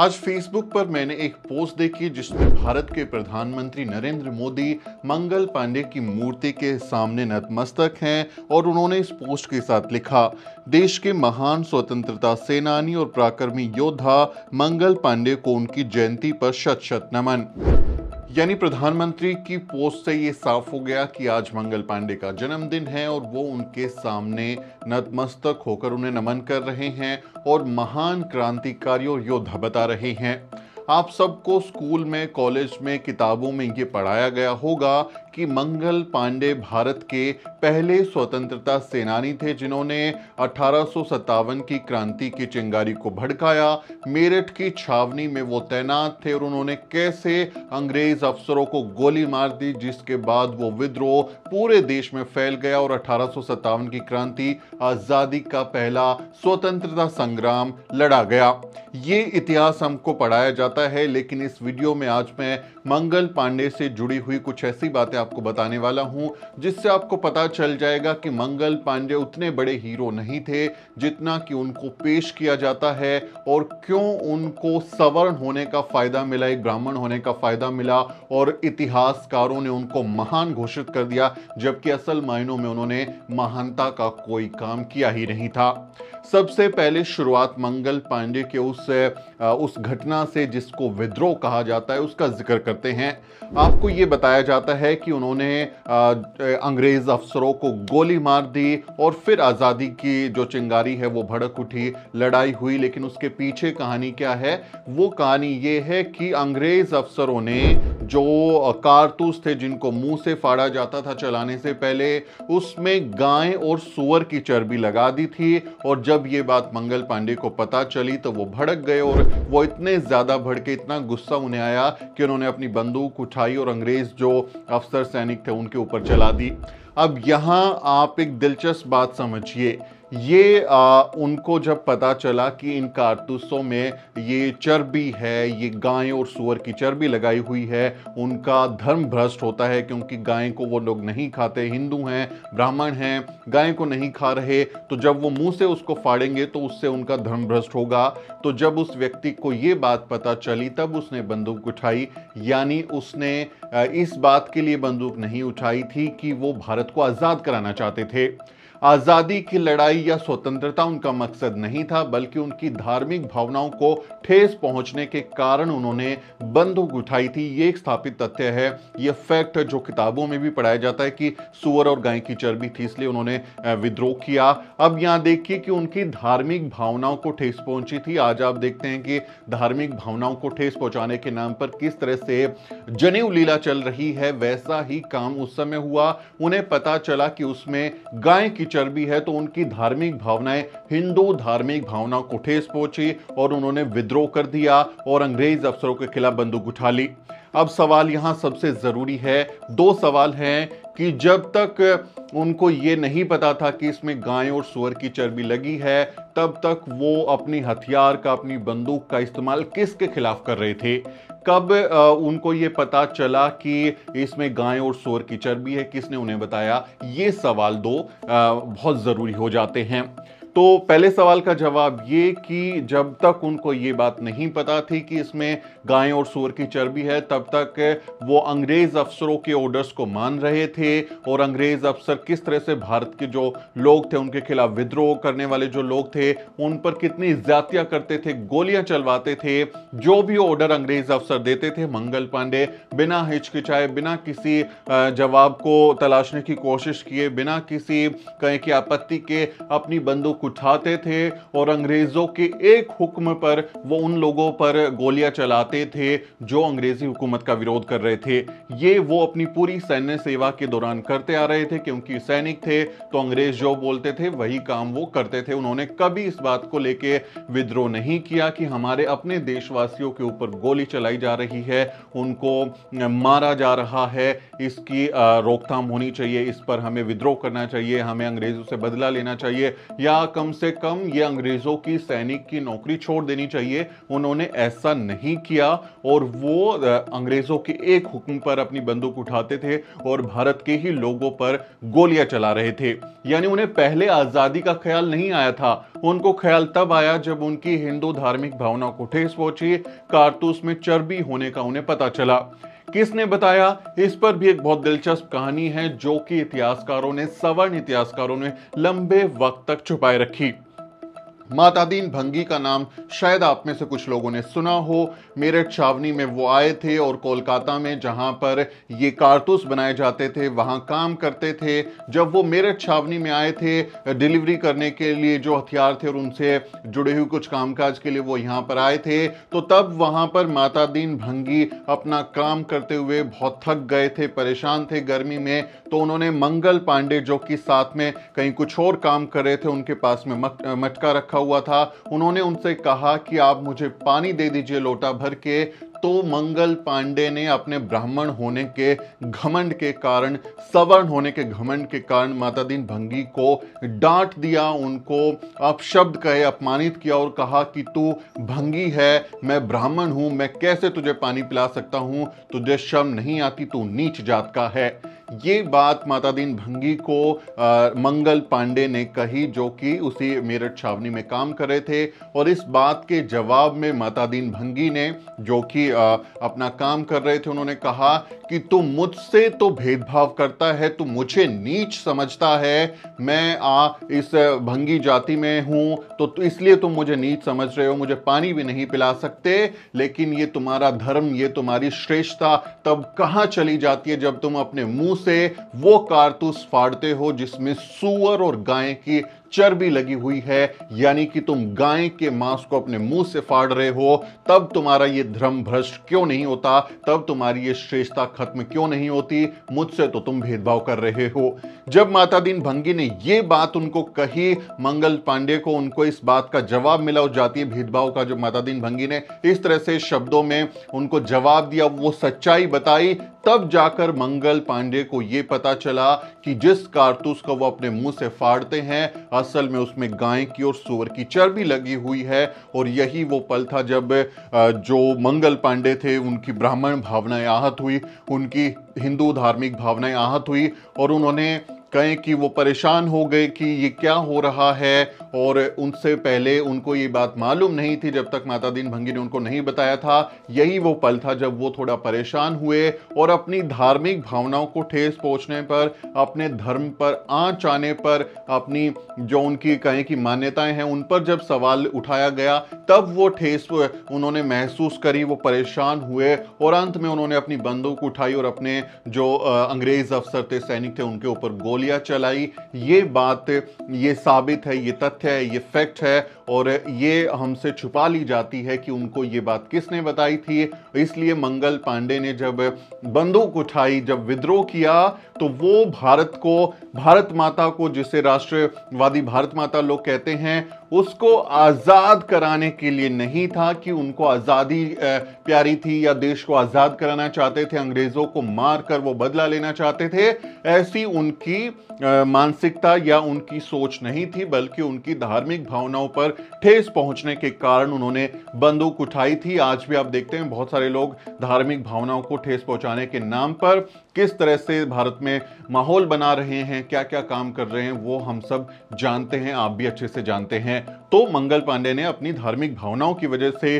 आज फेसबुक पर मैंने एक पोस्ट देखी जिसमें भारत के प्रधानमंत्री नरेंद्र मोदी मंगल पांडे की मूर्ति के सामने नतमस्तक हैं और उन्होंने इस पोस्ट के साथ लिखा, देश के महान स्वतंत्रता सेनानी और पराक्रमी योद्धा मंगल पांडे को उनकी जयंती पर शत शत नमन। यानी प्रधानमंत्री की पोस्ट से ये साफ़ हो गया कि आज मंगल पांडे का जन्मदिन है और वो उनके सामने नतमस्तक होकर उन्हें नमन कर रहे हैं और महान क्रांतिकारी और योद्धा बता रहे हैं। आप सबको स्कूल में, कॉलेज में, किताबों में ये पढ़ाया गया होगा कि मंगल पांडे भारत के पहले स्वतंत्रता सेनानी थे, जिन्होंने अठारह की क्रांति की चिंगारी को भड़काया। मेरठ की छावनी में वो तैनात थे और उन्होंने कैसे अंग्रेज़ अफसरों को गोली मार दी, जिसके बाद वो विद्रोह पूरे देश में फैल गया और अठारह की क्रांति आज़ादी का पहला स्वतंत्रता संग्राम लड़ा गया। ये इतिहास हमको पढ़ाया जाता है, लेकिन इस वीडियो में आज मैं मंगल पांडे से जुड़ी हुई कुछ ऐसी बातें आपको बताने वाला हूँ, जिससे आपको पता चल जाएगा कि मंगल पांडे उतने बड़े हीरो नहीं थे जितना कि उनको पेश किया जाता है और क्यों उनको सवर्ण होने का फ़ायदा मिला, एक ब्राह्मण होने का फ़ायदा मिला और इतिहासकारों ने उनको महान घोषित कर दिया, जबकि असल मायनों में उन्होंने महानता का कोई काम किया ही नहीं था। सबसे पहले शुरुआत मंगल पांडे के उस उस घटना से जिसको विद्रोह कहा जाता है, उसका ज़िक्र करते हैं। आपको ये बताया जाता है कि उन्होंने अंग्रेज़ अफसरों को गोली मार दी और फिर आज़ादी की जो चिंगारी है, वो भड़क उठी, लड़ाई हुई, लेकिन उसके पीछे कहानी क्या है? वो कहानी ये है कि अंग्रेज़ अफसरों ने जो कारतूस थे जिनको मुँह से फाड़ा जाता था चलाने से पहले, उसमें गाय और सुअर की चर्बी लगा दी थी और जब ये बात मंगल पांडे को पता चली तो वो भड़क गए और वो इतने ज़्यादा भड़के, इतना गुस्सा उन्हें आया कि उन्होंने अपनी बंदूक उठाई और अंग्रेज़ जो अफसर सैनिक थे उनके ऊपर चला दी। अब यहाँ आप एक दिलचस्प बात समझिए ये आ, उनको जब पता चला कि इन कारतूसों में ये चर्बी है ये गाय और सुअर की चर्बी लगाई हुई है उनका धर्म भ्रष्ट होता है क्योंकि गाय को वो लोग नहीं खाते हिंदू हैं ब्राह्मण हैं गाय को नहीं खा रहे तो जब वो मुँह से उसको फाड़ेंगे तो उससे उनका धर्म भ्रष्ट होगा। तो जब उस व्यक्ति को ये बात पता चली तब उसने बंदूक उठाई यानी उसने इस बात के लिए बंदूक नहीं उठाई थी कि वो भारत को आज़ाद कराना चाहते थे। आज़ादी की लड़ाई या स्वतंत्रता उनका मकसद नहीं था, बल्कि उनकी धार्मिक भावनाओं को ठेस पहुँचने के कारण उन्होंने बंदूक उठाई थी। ये एक स्थापित तथ्य है। ये फैक्ट जो किताबों में भी पढ़ाया जाता है कि सुअर और गाय की चर्बी थी, इसलिए उन्होंने विद्रोह किया। अब यहाँ देखिए कि उनकी धार्मिक भावनाओं को ठेस पहुँची थी। आज आप देखते हैं कि धार्मिक भावनाओं को ठेस पहुँचाने के नाम पर किस तरह से जनेऊ लीला चल रही है, वैसा ही काम उस समय हुआ। उन्हें पता चला कि उसमें गाय की चर्बी है तो उनकी धार्मिक भावनाएँ, हिंदू धार्मिक भावनाओं को ठेस पहुँची और उन्होंने विद्रोह कर दिया और अंग्रेज़ अफसरों के खिलाफ बंदूक उठा ली। अब सवाल यहाँ सबसे ज़रूरी है, दो सवाल हैं कि जब तक उनको ये नहीं पता था कि इसमें गाय और सुअर की चर्बी लगी है, तब तक वो अपनी हथियार का, अपनी बंदूक का इस्तेमाल किसके खिलाफ कर रहे थे? कब उनको ये पता चला कि इसमें गाय और सोर की चर्बी है? किसने उन्हें बताया? ये सवाल दो बहुत ज़रूरी हो जाते हैं। तो पहले सवाल का जवाब ये कि जब तक उनको ये बात नहीं पता थी कि इसमें गाय और सूअर की चर्बी है, तब तक वो अंग्रेज़ अफसरों के ऑर्डर्स को मान रहे थे। और अंग्रेज़ अफसर किस तरह से भारत के जो लोग थे, उनके खिलाफ विद्रोह करने वाले जो लोग थे, उन पर कितनी ज़्यादा करते थे, गोलियाँ चलवाते थे, जो भी ऑर्डर अंग्रेज़ अफसर देते थे, मंगल पांडे, बिना हिचकिचाए, बिना किसी जवाब को तलाशने की कोशिश किए, बिना किसी कहें की आपत्ति के अपनी बंदूक उठाते थे और अंग्रेज़ों के एक हुक्म पर वो उन लोगों पर गोलियाँ चलाते थे जो अंग्रेज़ी हुकूमत का विरोध कर रहे थे। ये वो अपनी पूरी सैन्य सेवा के दौरान करते आ रहे थे, क्योंकि सैनिक थे तो अंग्रेज़ जो बोलते थे, वही काम वो करते थे। उन्होंने कभी इस बात को लेके विद्रोह नहीं किया कि हमारे अपने देशवासियों के ऊपर गोली चलाई जा रही है, उनको मारा जा रहा है, इसकी रोकथाम होनी चाहिए, इस पर हमें विद्रोह करना चाहिए, हमें अंग्रेज़ों से बदला लेना चाहिए, या कम से कम ये अंग्रेज़ों की सैनिक की नौकरी छोड़ देनी चाहिए। उन्होंने ऐसा नहीं किया और वो अंग्रेज़ों के एक हुक्म पर अपनी बंदूक उठाते थे और भारत के ही लोगों पर गोलियाँ चला रहे थे। यानी उन्हें पहले आज़ादी का ख्याल नहीं आया था। उनको ख्याल तब आया जब उनकी हिंदू धार्मिक भावना को ठेस पहुँची, कारतूस में चर्बी होने का उन्हें पता चला। किसने बताया? इस पर भी एक बहुत दिलचस्प कहानी है, जो कि इतिहासकारों ने, सवर्ण इतिहासकारों ने लंबे वक्त तक छुपाए रखी। माता दीन भंगी का नाम शायद आप में से कुछ लोगों ने सुना हो। मेरठ छावनी में वो आए थे और कोलकाता में जहाँ पर ये कारतूस बनाए जाते थे, वहाँ काम करते थे। जब वो मेरठ छावनी में आए थे, डिलीवरी करने के लिए जो हथियार थे और उनसे जुड़े हुए कुछ कामकाज के लिए वो यहाँ पर आए थे तो तब वहाँ पर माता दीन भंगी अपना काम करते हुए बहुत थक गए थे, परेशान थे गर्मी में। तो उन्होंने मंगल पांडे जो कि साथ में कहीं कुछ और काम कर रहे थे, उनके पास में मटका रखा रखा हुआ था। उन्होंने उनसे कहा कि आप मुझे पानी दे दीजिए लोटा भर के। तो मंगल पांडे ने अपने ब्राह्मण होने के घमंड के कारण, सवर्ण होने के घमंड के कारण माता दीन भंगी को डांट दिया, उनको अपशब्द कहे, अपमानित किया और कहा कि तू भंगी है, मैं ब्राह्मण हूँ, मैं कैसे तुझे पानी पिला सकता हूँ? तुझे शर्म नहीं आती, तू नीच जात का है। ये बात माता दीन भंगी को आ, मंगल पांडे ने कही जो कि उसी मेरठ छावनी में काम कर रहे थे और इस बात के जवाब में माता दीन भंगी ने जो कि अपना काम कर रहे थे उन्होंने कहा कि तुम मुझसे तो भेदभाव करता है तुम मुझे नीच समझता है मैं आ इस भंगी जाति में हूँ तो, तो इसलिए तुम मुझे नीच समझ रहे हो मुझे पानी भी नहीं पिला सकते लेकिन ये तुम्हारा धर्म ये तुम्हारी श्रेष्ठता तब कहाँ चली जाती है जब तुम अपने मुँह से वो कारतूस फाड़ते हो जिसमें सुअर और गाय की चर्बी लगी हुई है, यानी कि तुम गाय के मांस को अपने मुँह से फाड़ रहे हो, तब तुम्हारा ये धर्म भ्रष्ट क्यों नहीं होता, तब तुम्हारी ये श्रेष्ठता खत्म क्यों नहीं होती, मुझसे तो तुम भेदभाव कर रहे हो। जब माता दीन भंगी ने ये बात उनको कही, मंगल पांडे को उनको इस बात का जवाब मिला, उस जातीय भेदभाव का जो माता दीन भंगी ने इस तरह से शब्दों में उनको जवाब दिया, वो सच्चाई बताई, तब जाकर मंगल पांडे को यह पता चला कि जिस कारतूस को वो अपने मुँह से फाड़ते हैं असल में उसमें गाय की और सुअर की चर्बी लगी हुई है और यही वो पल था जब जो मंगल पांडे थे, उनकी ब्राह्मण भावनाएँ आहत हुई, उनकी हिंदू धार्मिक भावनाएँ आहत हुई और उन्होंने कहें कि वो परेशान हो गए कि ये क्या हो रहा है और उनसे पहले उनको ये बात मालूम नहीं थी जब तक माता दीन भंगी ने उनको नहीं बताया था। यही वो पल था जब वो थोड़ा परेशान हुए और अपनी धार्मिक भावनाओं को ठेस पहुँचने पर, अपने धर्म पर आँच आने पर, अपनी जो उनकी कहें कि मान्यताएँ हैं उन पर जब सवाल उठाया गया, तब वो ठेस उन्होंने महसूस करी, वो परेशान हुए और अंत में उन्होंने अपनी बंदूक उठाई और अपने जो अंग्रेज़ अफसर थे, सैनिक थे, उनके ऊपर गोल गोलियाँ चलाई। ये बात ये साबित है ये तथ्य है ये फैक्ट है। और ये हमसे छुपा ली जाती है कि उनको ये बात किसने बताई थी। इसलिए मंगल पांडे ने जब बंदूक उठाई, जब विद्रोह किया तो वो भारत को, भारत माता को, जिसे राष्ट्रवादी भारत माता लोग कहते हैं, उसको आज़ाद कराने के लिए नहीं था कि उनको आज़ादी प्यारी थी या देश को आज़ाद कराना चाहते थे, अंग्रेज़ों को मार कर वो बदला लेना चाहते थे। ऐसी उनकी मानसिकता या उनकी सोच नहीं थी, बल्कि उनकी धार्मिक भावनाओं पर ठेस पहुँचने के कारण उन्होंने बंदूक उठाई थी। आज भी आप देखते हैं बहुत सारे लोग धार्मिक भावनाओं को ठेस पहुँचाने के नाम पर किस तरह से भारत में माहौल बना रहे हैं क्या क्या काम कर रहे हैं, वो हम सब जानते हैं, आप भी अच्छे से जानते हैं। तो मंगल पांडे ने अपनी धार्मिक भावनाओं की वजह से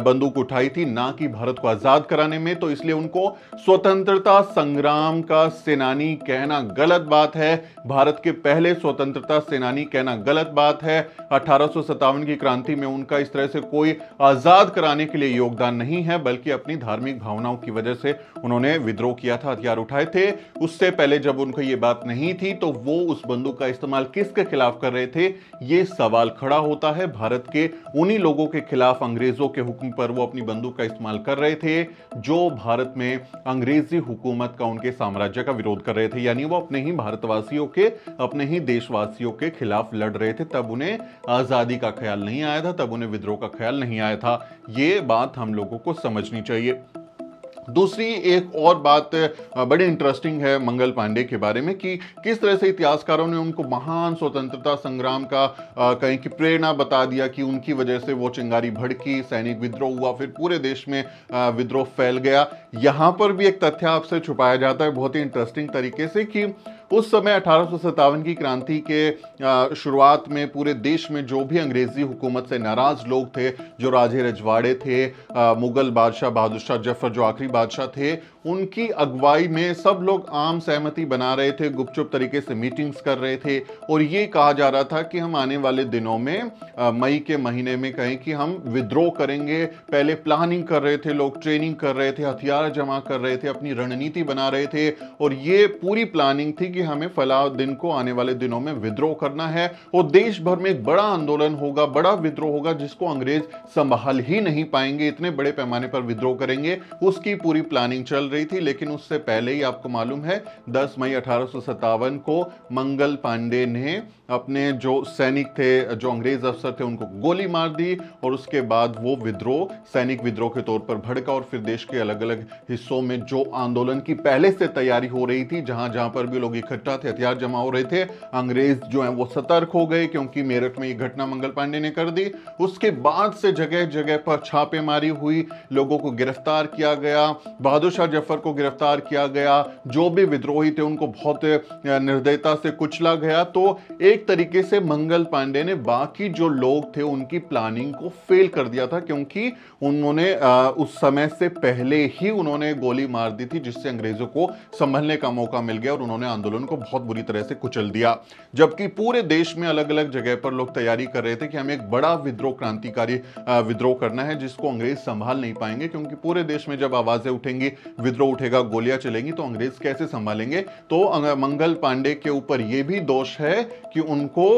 बंदूक उठाई थी ना कि भारत को आज़ाद कराने में तो इसलिए उनको स्वतंत्रता संग्राम का सेनानी कहना गलत बात है। भारत के पहले स्वतंत्रता सेनानी कहना गलत बात है। अठारह की क्रांति में उनका इस तरह से कोई आज़ाद कराने के लिए योगदान नहीं है, बल्कि अपनी धार्मिक भावनाओं की वजह से उन्होंने विद्रोह किया था, हथियार उठाए थे। उससे पहले जब उनको ये बात नहीं थी तो वो उस बंदूक का इस्तेमाल किसके खिलाफ कर रहे थे? ये सवाल खड़ा होता है। भारत के उन्हीं लोगों के खिलाफ अंग्रेज़ों के हुक्म पर वो अपनी बंदूक का इस्तेमाल कर रहे थे, जो भारत में अंग्रेज़ी हुकूमत का उनके साम्राज्य का विरोध कर रहे थे। यानी वो अपने ही भारतवासियों के, अपने ही देशवासियों के खिलाफ लड़ रहे थे। तब उन्हें आज़ादी का ख्याल नहीं आया था, तब उन्हें विद्रोह का ख्याल नहीं आया था। ये बात हम लोगों को समझनी चाहिए। दूसरी एक और बात बड़ी इंटरेस्टिंग है मंगल पांडे के बारे में कि किस तरह से इतिहासकारों ने उनको महान स्वतंत्रता संग्राम का कहीं की प्रेरणा बता दिया कि उनकी वजह से वो चिंगारी भड़की, सैनिक विद्रोह हुआ, फिर पूरे देश में विद्रोह फैल गया। यहाँ पर भी एक तथ्य आपसे छुपाया जाता है, बहुत ही इंटरेस्टिंग तरीके से कि उस समय अठारह सौ सत्तावन की क्रांति के शुरुआत में पूरे देश में जो भी अंग्रेज़ी हुकूमत से नाराज़ लोग थे, जो राजे रजवाड़े थे मुगल बादशाह बहादुर शाह ज़फ़र जो आखिरी बादशाह थे उनकी अगुवाई में सब लोग आम सहमति बना रहे थे, गुपचुप तरीके से मीटिंग्स कर रहे थे। और ये कहा जा रहा था कि हम आने वाले दिनों में मई के महीने में कहें कि हम विद्रोह करेंगे। पहले प्लानिंग कर रहे थे, लोग ट्रेनिंग कर रहे थे, हथियार जमा कर रहे थे, अपनी रणनीति बना रहे थे। और ये पूरी प्लानिंग थी कि हमें फला दिन को आने वाले दिनों में विद्रोह करना है। और देश भर में एक बड़ा आंदोलन होगा, बड़ा विद्रोह होगा, जिसको अंग्रेज़ संभाल ही नहीं पाएँगे। इतने बड़े पैमाने पर विद्रोह करेंगे, उसकी पूरी प्लानिंग चल रही थी, लेकिन उससे पहले ही आपको मालूम है 10 मई अठारह सौ सत्तावन को मंगल पांडे ने अपने जो सैनिक थे, जो अंग्रेज़ अफसर थे, उनको गोली मार दी और उसके बाद वो विद्रोह, सैनिक विद्रोह के तौर पर भड़का और फिर देश के अलग अलग हिस्सों में जो आंदोलन की पहले से तैयारी हो रही थी, जहाँ जहाँ पर भी लोग इकट्ठा थे, हथियार जमा हो रहे थे, अंग्रेज़ जो है वो सतर्क हो गए क्योंकि मेरठ में ये घटना मंगल पांडे ने कर दी। उसके बाद से जगह जगह पर छापेमारी हुई, लोगों को गिरफ़्तार किया गया, बहादुर शाह ज़फ़र को गिरफ़्तार किया गया। जो भी विद्रोही थे, उनको बहुत निर्दयता से कुचला गया। तो एक तरीके से मंगल पांडे ने बाकी जो लोग थे, उनकी प्लानिंग को फेल कर दिया था, क्योंकि उन्होंने उस समय से पहले ही उन्होंने गोली मार दी थी, जिससे अंग्रेज़ों को संभलने का मौका मिल गया और उन्होंने आंदोलन को बहुत बुरी तरह से कुचल दिया। जबकि पूरे देश में अलग अलग जगह पर लोग तैयारी कर रहे थे कि हमें एक बड़ा विद्रोह क्रांतिकारी विद्रोह करना है, जिसको अंग्रेज़ संभाल नहीं पाएँगे, क्योंकि पूरे देश में जब आवाज़ें उठेंगी विद्रोह उठेगा गोलियाँ चलेंगी तो अंग्रेज़ कैसे संभालेंगे? तो मंगल पांडे के ऊपर यह भी दोष है कि उनको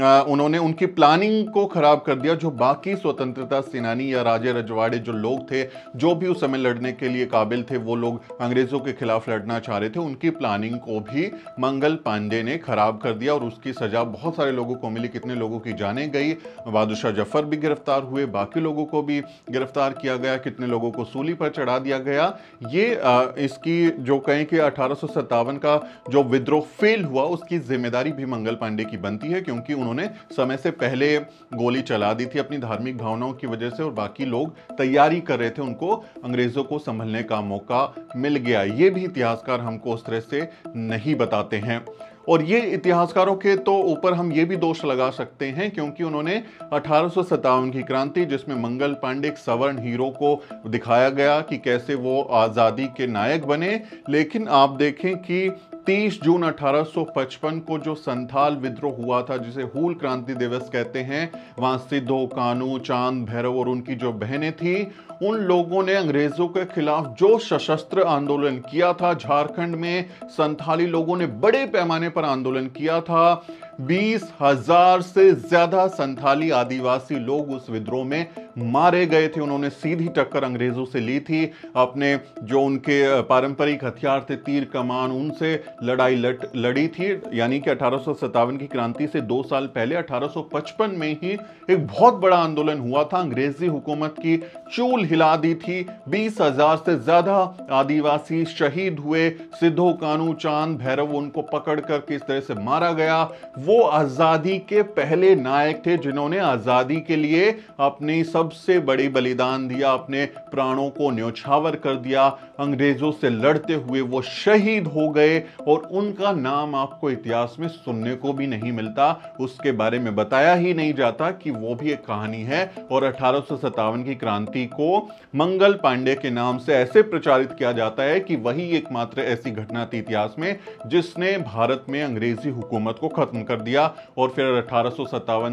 आ, उन्होंने उनकी प्लानिंग को खराब कर दिया जो बाकी स्वतंत्रता सेनानी या राजे रजवाड़े जो लोग थे जो भी उस समय लड़ने के लिए काबिल थे वो लोग अंग्रेज़ों के खिलाफ लड़ना चाह रहे थे उनकी प्लानिंग को भी मंगल पांडे ने खराब कर दिया और उसकी सजा बहुत सारे लोगों को मिली कितने लोगों की जाने गई। बादशाह शाह ज़फ़र भी गिरफ़्तार हुए बाकी लोगों को भी गिरफ़्तार किया गया कितने लोगों को सूली पर चढ़ा दिया गया। ये इसकी जो कहें कि अठारह का जो विद्रोह फेल हुआ, उसकी ज़िम्मेदारी भी मंगल पांडे की बनती है, क्योंकि उन्होंने समय से पहले गोली चला दी थी अपनी धार्मिक भावनाओं की वजह से और बाकी लोग तैयारी कर रहे थे उनको, अंग्रेज़ों को संभलने का मौका मिल गया। ये भी इतिहासकार हमको उस तरह से नहीं बताते हैं। और ये इतिहासकारों के तो ऊपर हम ये भी दोष लगा सकते हैं, क्योंकि उन्होंने अठारह की क्रांति, जिसमें मंगल पांडे एक सवर्ण हीरो को दिखाया गया कि कैसे वो आज़ादी के नायक बने। लेकिन आप देखें कि 30 जून 1855 को जो संथाल विद्रोह हुआ था, जिसे हूल क्रांति दिवस कहते हैं, वहाँ सिद्धो कानू, चाँद, भैरव और उनकी जो बहनें थी उन लोगों ने अंग्रेज़ों के खिलाफ जो सशस्त्र आंदोलन किया था, झारखंड में संथाली लोगों ने बड़े पैमाने पर आंदोलन किया था। बीस हज़ार से ज़्यादा संथाली आदिवासी लोग उस विद्रोह में मारे गए थे। उन्होंने सीधी टक्कर अंग्रेज़ों से ली थी। अपने जो उनके पारंपरिक हथियार थे, तीर कमान, उनसे लड़ाई लट, लड़ी थी। यानी कि अठारह की क्रांति से दो साल पहले 1855 में ही एक बहुत बड़ा आंदोलन हुआ था। अंग्रेज़ी हुकूमत की चूल हिला दी थी। बीस हज़ार से ज़्यादा आदिवासी शहीद हुए। सिद्धो कानू चाँद, भैरव, उनको पकड़ कर किस तरह से मारा गया? वो आज़ादी के पहले नायक थे जिन्होंने आज़ादी के लिए अपनी सबसे बड़ी बलिदान दिया, अपने प्राणों को न्यौछावर कर दिया। अंग्रेज़ों से लड़ते हुए वो शहीद हो गए और उनका नाम आपको इतिहास में सुनने को भी नहीं मिलता। उसके बारे में बताया ही नहीं जाता कि वो भी एक कहानी है और अठारह सौ सत्तावन की क्रांति को मंगल पांडे के नाम से ऐसे प्रचारित किया जाता है कि वही एकमात्र ऐसी घटना थी इतिहास में जिसने भारत में अंग्रेज़ी हुकूमत को खत्म कर दिया और फिर अठारह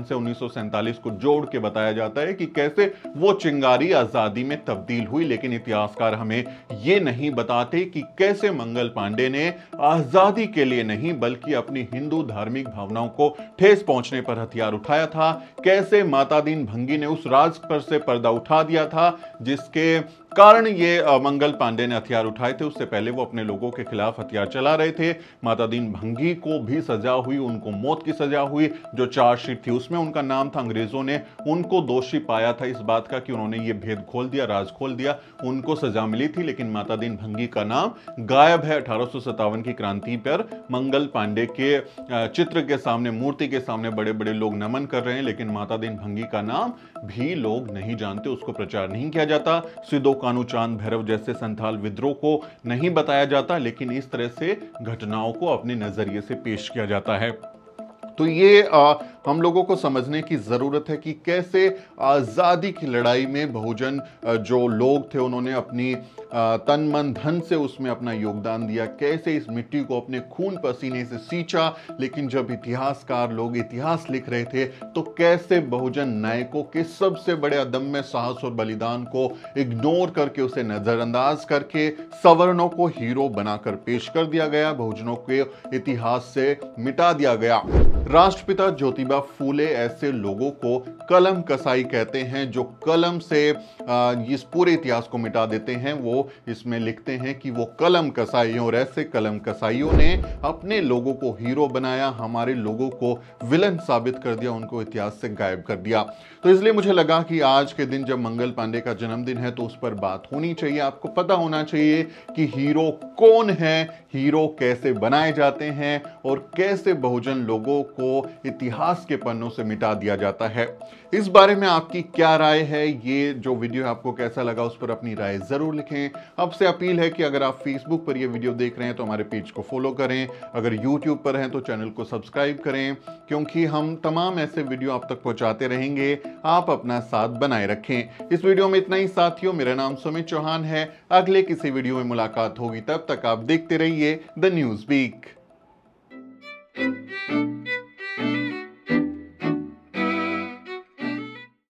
से उन्नीस को जोड़ के बताया जाता है कि कैसे वो चिंगारी आज़ादी में तब्दील हुई, लेकिन इतिहासकार हमें ये नहीं बताते कि कैसे मंगल पांडे ने आज़ादी के लिए नहीं, बल्कि अपनी हिंदू धार्मिक भावनाओं को ठेस पहुँचने पर हथियार उठाया था। कैसे माता दीन भंगी ने उस राज पर से पर्दा उठा दिया था, जिसके कारण ये मंगल पांडे ने हथियार उठाए थे, उससे पहले वो अपने लोगों के खिलाफ हथियार चला रहे थे। माता दीन भंगी को भी सजा हुई, उनको मौत की सजा हुई। जो चार्जशीट थी, उसमें उनका नाम था, अंग्रेज़ों ने उनको दोषी पाया था इस बात का कि उन्होंने ये भेद खोल दिया, राज खोल दिया, उनको सजा मिली थी। लेकिन माता दीन भंगी का नाम गायब है। अठारह सौ सत्तावन की क्रांति पर मंगल पांडे के चित्र के सामने, मूर्ति के सामने बड़े बड़े लोग नमन कर रहे हैं। लेकिन माता दीन भंगी का नाम भी लोग नहीं जानते, उसको प्रचार नहीं किया जाता। सिद्धो कानू चाँद भैरव जैसे संथाल विद्रोह को नहीं बताया जाता, लेकिन इस तरह से घटनाओं को अपने नज़रिए से पेश किया जाता है। तो ये आ, हम लोगों को समझने की ज़रूरत है कि कैसे आज़ादी की लड़ाई में बहुजन जो लोग थे उन्होंने अपनी तन मन धन से उसमें अपना योगदान दिया कैसे इस मिट्टी को अपने खून पसीने से सींचा। लेकिन जब इतिहासकार लोग इतिहास लिख रहे थे तो कैसे बहुजन नायकों के सबसे बड़े अदम्य साहस और बलिदान को इग्नोर करके उसे नज़रअंदाज करके सवर्णों को हीरो बनाकर पेश कर दिया गया बहुजनों के इतिहास से मिटा दिया गया। राष्ट्रपिता ज्योतिबा फूले ऐसे लोगों को कलम कसाई कहते हैं, जो कलम से इस पूरे इतिहास को मिटा देते हैं। वो इसमें लिखते हैं कि वो कलम कसाई और ऐसे कलम कसाईयों ने अपने लोगों को हीरो बनाया, हमारे लोगों को विलन साबित कर दिया, उनको इतिहास से गायब कर दिया। तो इसलिए मुझे लगा कि आज के दिन जब मंगल पांडे का जन्मदिन है तो उस पर बात होनी चाहिए। आपको पता होना चाहिए कि हीरो कौन है, हीरो कैसे बनाए जाते हैं और कैसे बहुजन लोगों को इतिहास के पन्नों से मिटा दिया जाता है। इस बारे में आपकी क्या राय है? ये जो वीडियो आपको कैसा लगा उस पर अपनी राय ज़रूर लिखें। अब से अपील है कि अगर आप फेसबुक पर यह वीडियो देख रहे हैं तो हमारे पेज को फॉलो करें। अगर यूट्यूब पर हैं तो चैनल को सब्सक्राइब करें, क्योंकि हम तमाम ऐसे वीडियो आप तक पहुंचाते रहेंगे। आप अपना साथ बनाए रखें। इस वीडियो में इतना ही, साथियों। मेरा नाम सुमित चौहान है। अगले किसी वीडियो में मुलाकात होगी। तब तक आप देखते रहिए the news week. Thank you.